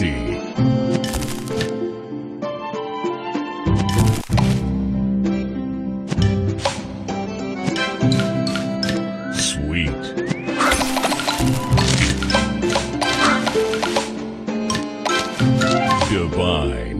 Sweet. Divine.